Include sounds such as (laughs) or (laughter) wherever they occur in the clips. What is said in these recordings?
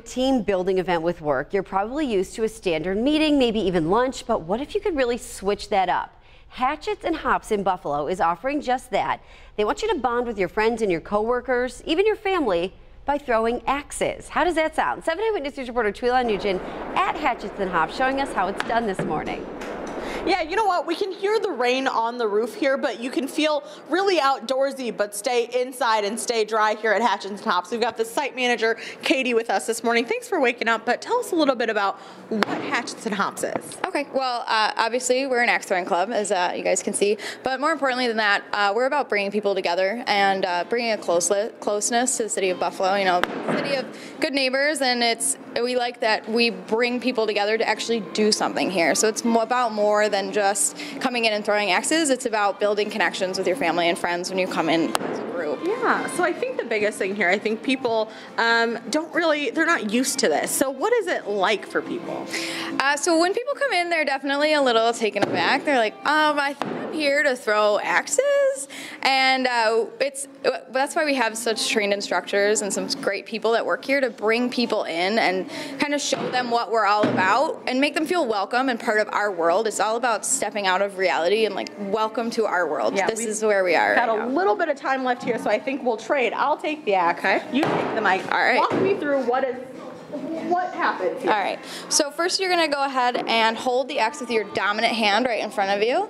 team building event with work, you're probably used to a standard meeting, maybe even lunch, but what if you could really switch that up? Hatchets and Hops in Buffalo is offering just that. They want you to bond with your friends and your coworkers, even your family, by throwing axes. How does that sound? 7 Eyewitness News reporter Twila Nugent at Hatchets and Hops showing us how it's done this morning. Yeah, you know what? We can hear the rain on the roof here, but you can feel really outdoorsy, but stay inside and stay dry here at Hatchets and Hops. We've got the site manager, Katie, with us this morning. Thanks for waking up, but tell us a little bit about what Hatchets and Hops is. Okay, well, uh, obviously we're an axe throwing club, as uh, you guys can see, but more importantly than that, uh, we're about bringing people together and uh, bringing a close closeness to the city of Buffalo. You know, city of good neighbors, and it's we like that we bring people together to actually do something here. So it's about more than just coming in and throwing axes. It's about building connections with your family and friends when you come in group. Yeah, so I think the biggest thing here, I think people um, don't really, they're not used to this. So what is it like for people? Uh, so when people come in, they're definitely a little taken aback. They're like, um, I think I'm here to throw axes. And uh, it's that's why we have such trained instructors and some great people that work here to bring people in and kind of show them what we're all about and make them feel welcome and part of our world. It's all about stepping out of reality and like, welcome to our world. Yeah, this is where we are. Got right a now. little bit of time left here, so I think we'll trade. I'll take the axe. Okay. You take the mic. All right. Walk me through what is what happens here? All right. So first you're going to go ahead and hold the axe with your dominant hand right in front of you.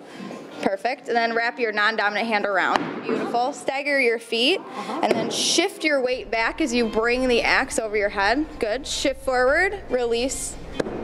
Perfect. And then wrap your non-dominant hand around. Beautiful. Stagger your feet uh -huh. and then shift your weight back as you bring the axe over your head. Good. Shift forward, release,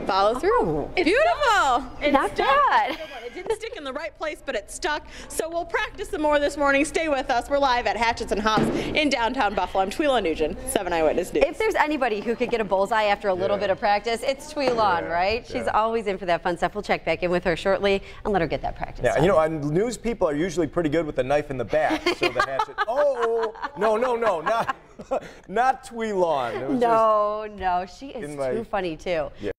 follow through. Oh, Beautiful. It's Not bad. It didn't stick in the right place, but it stuck. So we'll practice some more this morning. Stay with us. We're live at Hatchets and Hops in downtown Buffalo. I'm Twila Nugent, 7 Eyewitness News. If there's anybody who could get a bullseye after a little yeah. bit of practice, it's Twila, yeah. right? She's yeah. always in for that fun stuff. We'll check back in with her shortly and let her get that practice. Yeah, you know, news people are usually pretty good with the knife in the back. So the (laughs) hatchet, oh, no, no, no, not, (laughs) not Twilon. No, no, she is too funny too. Yeah.